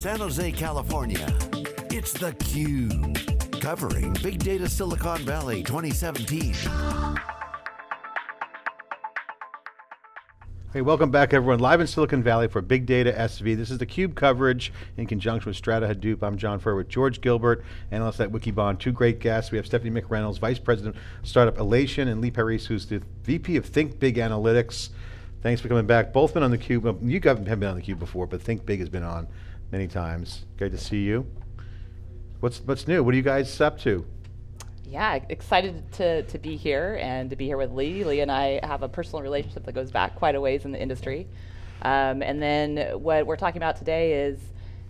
San Jose, California. It's theCUBE, covering Big Data Silicon Valley 2017. Hey, welcome back everyone. Live in Silicon Valley for Big Data SV. This is the CUBE coverage in conjunction with Strata Hadoop. I'm John Furrier with George Gilbert, analyst at Wikibon. Two great guests. We have Stephanie McReynolds, Vice President of Startup Alation, and Lee Paries, who's the VP of Think Big Analytics. Thanks for coming back. Both been on the Cube. You guys have been on the Cube before, but Think Big has been on many times. Great to see you. What's what's new? What are you guys up to? Yeah, excited to, to be here and to be here with Lee. Lee and I have a personal relationship that goes back quite a ways in the industry. Um, and then what we're talking about today is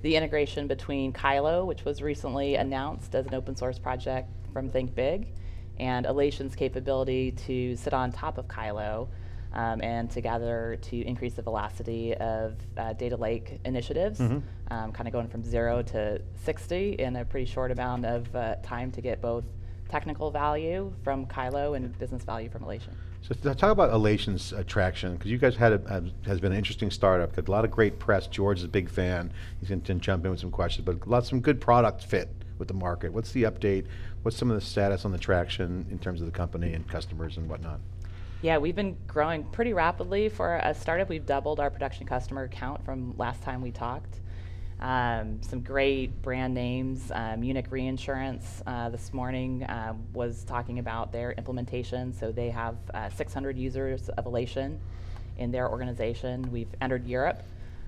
the integration between Kylo, which was recently announced as an open source project from Think Big, and Alation's capability to sit on top of Kylo um, and together to increase the velocity of uh, data lake initiatives, mm-hmm. um, kind of going from zero to 60 in a pretty short amount of uh, time to get both technical value from Kylo and business value from Alation. So talk about Alation's attraction, because you guys had a, has been an interesting startup, got a lot of great press. George is a big fan. He's going to jump in with some questions, but a lot some good product fit with the market. What's the update? What's some of the status on the traction in terms of the company and customers and whatnot? Yeah, we've been growing pretty rapidly for a startup. We've doubled our production customer count from last time we talked. Um, some great brand names. Uh, Munich Reinsurance uh, this morning uh, was talking about their implementation. So they have uh, 600 users of Alation in their organization. We've entered Europe,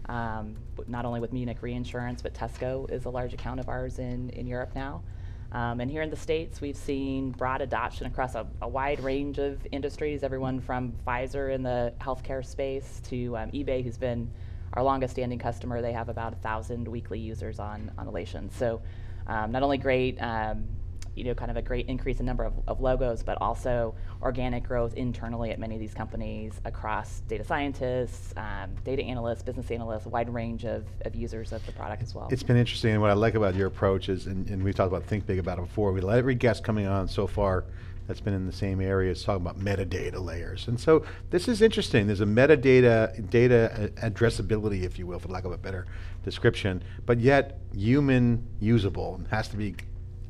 um, not only with Munich Reinsurance, but Tesco is a large account of ours in, in Europe now. Um, and here in the States, we've seen broad adoption across a, a, wide range of industries, everyone from Pfizer in the healthcare space to um, eBay, who's been our longest standing customer. They have about a thousand weekly users on, on Alation. So um, not only great um, you know, kind of a great increase in number of, of, logos, but also organic growth internally at many of these companies across data scientists, um, data analysts, business analysts, a wide range of, of users of the product as well. It's been interesting, and what I like about your approach is, and, and we talked about Think Big about it before, we let every guest coming on so far that's been in the same area is talking about metadata layers. And so this is interesting. There's a metadata, data addressability, if you will, for lack of a better description, but yet human usable has to be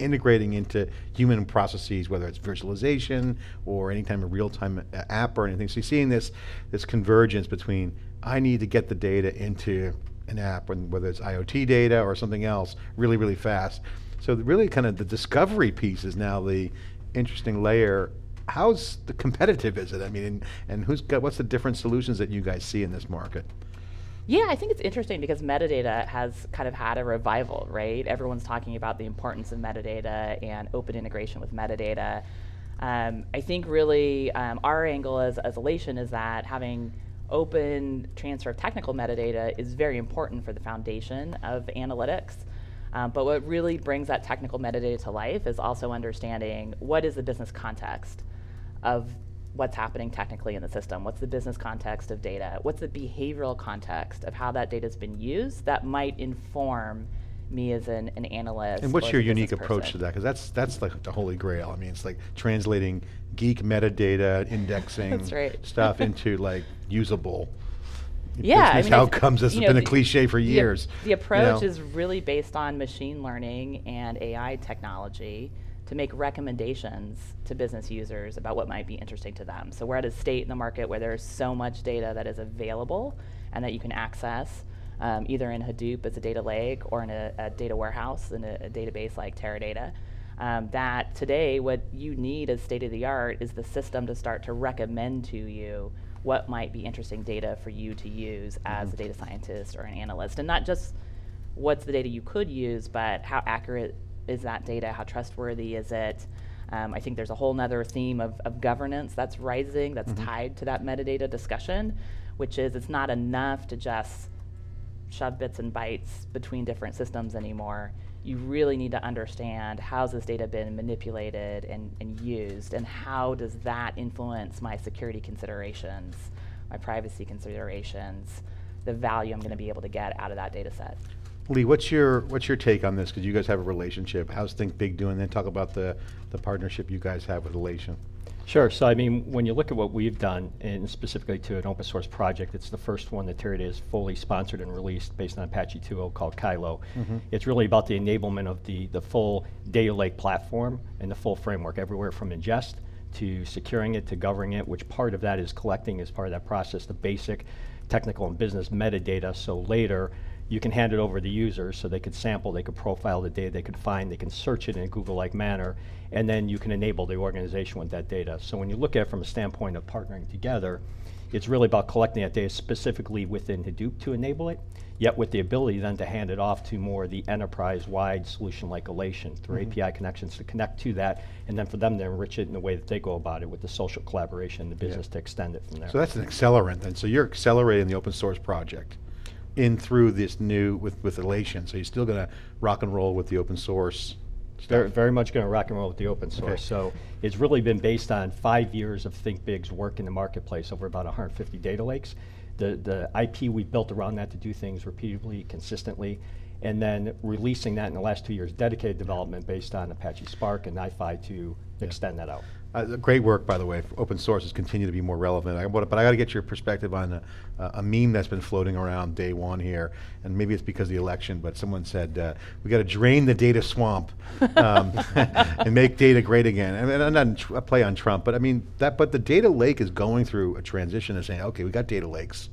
integrating into human processes, whether it's visualization or any kind of real-time app or anything. So you're seeing this, this convergence between I need to get the data into an app, whether it's IoT data or something else, really, really fast. So really kind of the discovery piece is now the interesting layer. How's the competitive is it? I mean, and, and who's got, what's the different solutions that you guys see in this market? Yeah, I think it's interesting because metadata has kind of had a revival, right? Everyone's talking about the importance of metadata and open integration with metadata. Um, I think really um, our angle as, as Alation is that having open transfer of technical metadata is very important for the foundation of analytics. Um, but what really brings that technical metadata to life is also understanding what is the business context of what's happening technically in the system, what's the business context of data, what's the behavioral context of how that data has been used that might inform me as an, an analyst. And what's your unique approach to that? Because that's that's like the holy grail. I mean, it's like translating geek metadata, indexing right. stuff into like usable yeah, business I mean, outcomes. This has been a cliche for years. The, the approach you know? is really based on machine learning and AI technology to make recommendations to business users about what might be interesting to them. So we're at a state in the market where there's so much data that is available and that you can access um, either in Hadoop as a data lake or in a, a data warehouse in a, a, database like Teradata. Um, that today what you need as state of the art is the system to start to recommend to you what might be interesting data for you to use mm-hmm. as a data scientist or an analyst. And not just what's the data you could use, but how accurate is that data? How trustworthy is it? Um, I think there's a whole other theme of, of governance that's rising that's mm-hmm. tied to that metadata discussion, which is it's not enough to just shove bits and bytes between different systems anymore. You really need to understand how's this data been manipulated and, and used, and how does that influence my security considerations, my privacy considerations, the value I'm going to be able to get out of that data set. Lee, what's your what's your take on this? Because you guys have a relationship. How's Think Big doing? Then talk about the the partnership you guys have with Alation. Sure. So I mean, when you look at what we've done, and specifically to an open source project, it's the first one that Teradata has fully sponsored and released based on Apache 2.0 called Kylo. Mm-hmm. It's really about the enablement of the, the full data lake platform and the full framework, everywhere from ingest to securing it to governing it, which part of that is collecting as part of that process the basic technical and business metadata. So later, you can hand it over to the users so they could sample, they could profile the data, they could find, they can search it in a Google-like manner, and then you can enable the organization with that data. So when you look at it from a standpoint of partnering together, it's really about collecting that data specifically within Hadoop to enable it, yet with the ability then to hand it off to more the enterprise-wide solution like Alation through mm-hmm. API connections to connect to that, and then for them to enrich it in the way that they go about it with the social collaboration, the business to extend it from there. So that's an accelerant then. So you're accelerating the open source project in through this new, with, with Alation. So you're still gonna rock and roll with the open source Very, very much going to rock and roll with the open source. Okay. So it's really been based on five years of Think Big's work in the marketplace over about 150 data lakes. The, the IP we've built around that to do things repeatedly, consistently, and then releasing that in the last two years, dedicated development based on Apache Spark and NiFi to extend that out. Uh, great work, by the way. Open source sources continue to be more relevant. I, but I got to get your perspective on a, a meme that's been floating around day one here, and maybe it's because of the election. But someone said uh, we got to drain the data swamp um, and make data great again. I mean, I'm not a play on Trump, but I mean that. But the data lake is going through a transition and saying, okay, we got data lakes,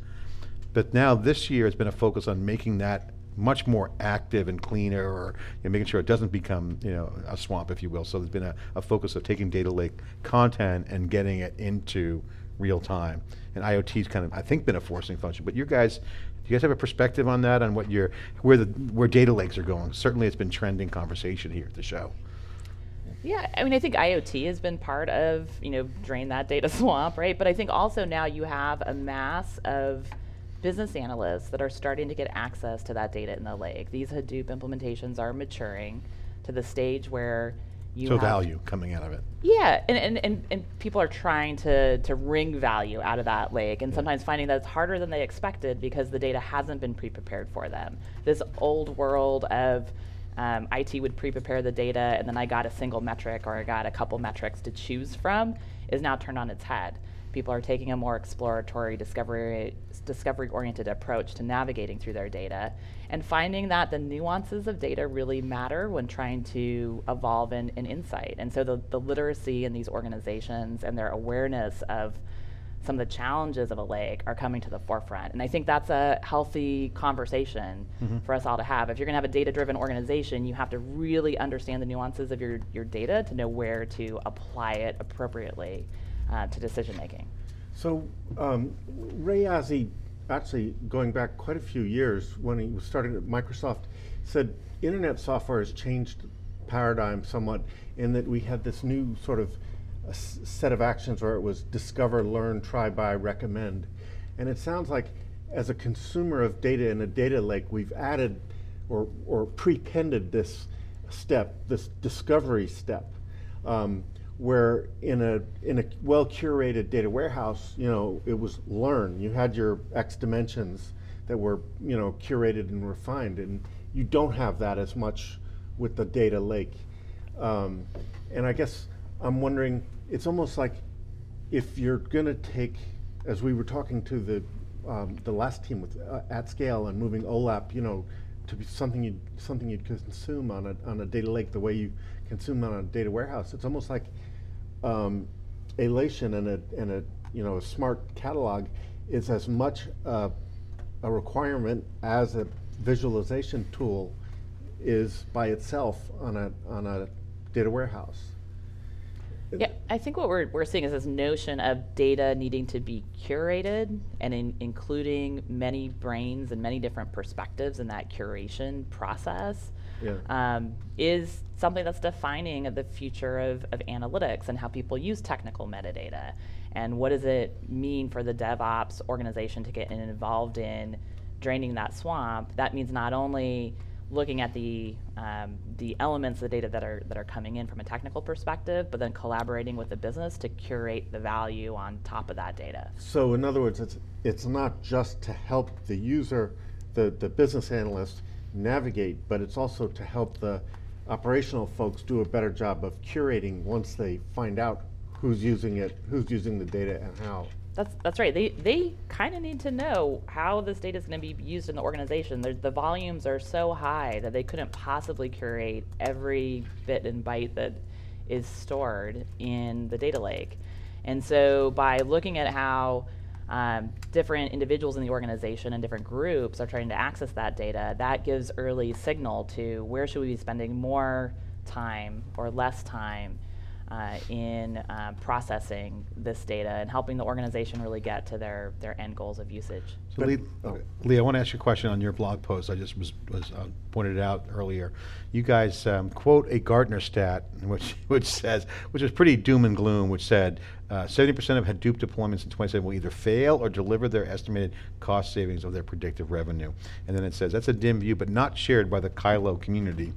but now this year has been a focus on making that much more active and cleaner or you know, making sure it doesn't become you know a swamp if you will. So there's been a, a focus of taking data lake content and getting it into real time. And IoT's kind of I think been a forcing function. But you guys do you guys have a perspective on that on what your where the where data lakes are going? Certainly it's been trending conversation here at the show. Yeah, I mean, I think IoT has been part of, you know, drain that data swamp, right? But I think also now you have a mass of business analysts that are starting to get access to that data in the lake. These Hadoop implementations are maturing to the stage where you so value coming out of it yeah, and, and, and, and people are trying to, to wring value out of that lake and sometimes finding that it's harder than they expected because the data hasn't been pre-prepared for them. This old world of um, IT would pre-prepare the data and then I got a single metric or I got a couple metrics to choose from is now turned on its head. People are taking a more exploratory, discovery, discovery-oriented approach to navigating through their data and finding that the nuances of data really matter when trying to evolve in, in insight. And so the, the literacy in these organizations and their awareness of some of the challenges of a lake are coming to the forefront. And I think that's a healthy conversation mm-hmm. for us all to have. If you're going to have a data driven organization, you have to really understand the nuances of your, your data to know where to apply it appropriately uh, to decision making. So um, Ray Ozzie, actually going back quite a few years when he was starting at Microsoft, said internet software has changed paradigm somewhat in that we had this new sort of s- set of actions where it was discover, learn, try, buy, recommend. And it sounds like as a consumer of data in a data lake, we've added or, or prepended this step, this discovery step. Um, where in a in a well curated data warehouse, you know, it was learn. You had your X dimensions that were you know curated and refined, and you don't have that as much with the data lake. Um, and I guess I'm wondering, it's almost like if you're going to take, as we were talking to the um, the last team with uh, AtScale and moving OLAP, you know, to be something you something you'd consume on a on a data lake the way you consume on a data warehouse. It's almost like um, Alation and a and a you know a smart catalog is as much a requirement as a visualization tool is by itself on a on a data warehouse. Yeah, I think what we're, we're seeing is this notion of data needing to be curated and in, including many brains and many different perspectives in that curation process Yeah. um, is something that's defining the future of, of analytics and how people use technical metadata. And what does it mean for the DevOps organization to get involved in draining that swamp? That means not only looking at the um, the elements of the data that are that are coming in from a technical perspective, but then collaborating with the business to curate the value on top of that data. So in other words, it's it's not just to help the user, the, the business analyst navigate, but it's also to help the operational folks do a better job of curating once they find out who's using it, who's using the data, and how. That's that's right. They they kind of need to know how this data is going to be used in the organization. The volumes are so high that they couldn't possibly curate every bit and byte that is stored in the data lake. And so by looking at how um, different individuals in the organization and different groups are trying to access that data, that gives early signal to where should we be spending more time or less time uh, in uh, processing this data and helping the organization really get to their, their end goals of usage. So Lee, oh. Lee, I want to ask you a question on your blog post. I just was, was uh, pointed out earlier. You guys um, quote a Gartner stat, which which says, which is pretty doom and gloom, which said uh, seventy percent of Hadoop deployments in 2027 will either fail or deliver their estimated cost savings of their predictive revenue. And then it says that's a dim view, but not shared by the Kylo community.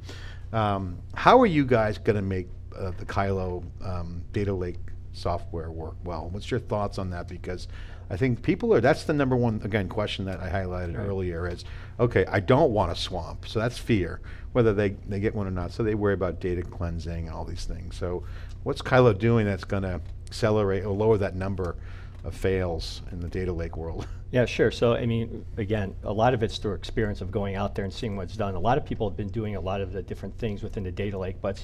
Um, how are you guys going to make uh, the Kylo um, data lake software work well? What's your thoughts on that? Because I think people are, that's the number one, again, question that I highlighted Right. earlier is, okay, I don't want a swamp. So that's fear, whether they, they get one or not. So they worry about data cleansing and all these things. So what's Kylo doing that's going to accelerate or lower that number of fails in the data lake world? Yeah, sure. So, I mean, again, a lot of it's through experience of going out there and seeing what's done. A lot of people have been doing a lot of the different things within the data lake, but,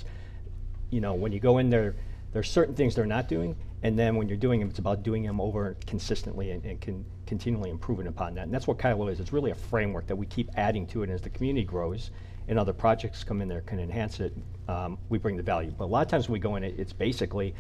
you know, when you go in there, there's certain things they're not doing, and then when you're doing them, it's about doing them over consistently and, and con- continually improving upon that. And that's what Kylo is. It's really a framework that we keep adding to it as the community grows and other projects come in there can enhance it. Um, we bring the value. But a lot of times when we go in, it, it's basically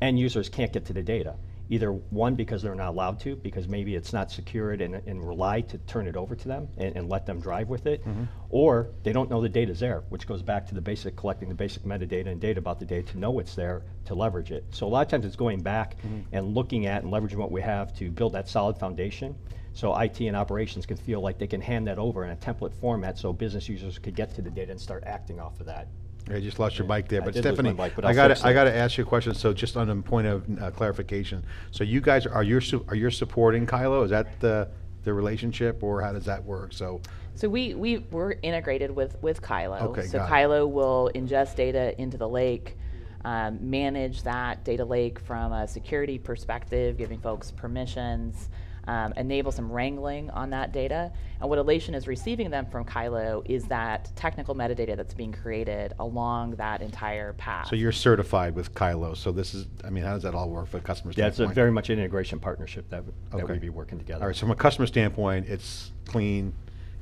end users can't get to the data. Either one, because they're not allowed to, because maybe it's not secured and, and rely to turn it over to them and, and let them drive with it, mm-hmm. or they don't know the data's there, which goes back to the basic collecting the basic metadata and data about the data to know it's there to leverage it. So a lot of times it's going back mm-hmm. and looking at and leveraging what we have to build that solid foundation. So IT and operations can feel like they can hand that over in a template format so business users could get to the data and start acting off of that. I just lost your mic there, I but did lose my Stephanie, mic, but I I'll gotta, I it. got to ask you a question. So just on a point of uh, clarification, so you guys are you su- are you supporting Kylo? Is that the the relationship, or how does that work? So So we, we we're integrated with with Kylo. Okay, so got it. Kylo will ingest data into the lake, um, manage that data lake from a security perspective, giving folks permissions, um, enable some wrangling on that data. And what Alation is receiving them from Kylo is that technical metadata that's being created along that entire path. so you're certified with Kylo. So this is I mean, how does that all work for a customer Yeah, it's a very much an integration partnership that, w- that Okay. we'd be working together. all right. So from a customer standpoint, it's clean,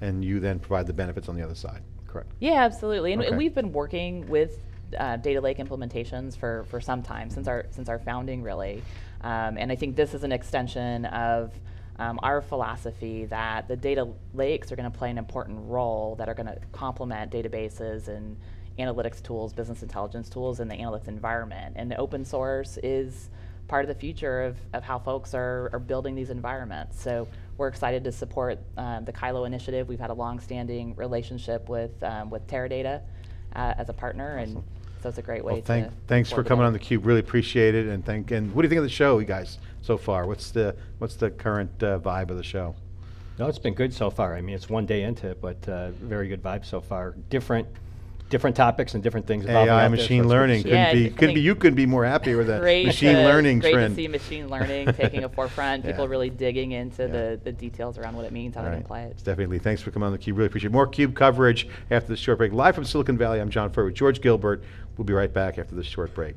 and you then provide the benefits on the other side. Correct. Yeah, absolutely. And, and Okay. we've been working with uh, data lake implementations for, for some time since our since our founding, really. Um, and I think this is an extension of um, our philosophy that the data lakes are going to play an important role that are going to complement databases and analytics tools, business intelligence tools in the analytics environment. And open source is part of the future of, of how folks are, are building these environments. So we're excited to support um, the Kylo initiative. We've had a long-standing relationship with um, with Teradata uh, as a partner, and so it's a great way Well, thank, to. thanks for coming them. on the cube. Really appreciate it, and thank. And what do you think of the show, you guys, so far? What's the what's the current uh, vibe of the show? No, it's been good so far. I mean, it's one day into it, but uh, very good vibe so far. Different, different topics and different things. evolving AI, out so machine it's learning. Couldn't Yeah, be, couldn't be. You couldn't be more happy with that Great machine to, learning great trend. to see machine learning taking a forefront. People Yeah. really digging into Yeah. the, the details around what it means, how All they right. can apply it. Stephanie Lee, thanks for coming on the Cube. Really appreciate it. More Cube coverage after this short break. Live from Silicon Valley, I'm John Furrier with George Gilbert. We'll be right back after this short break.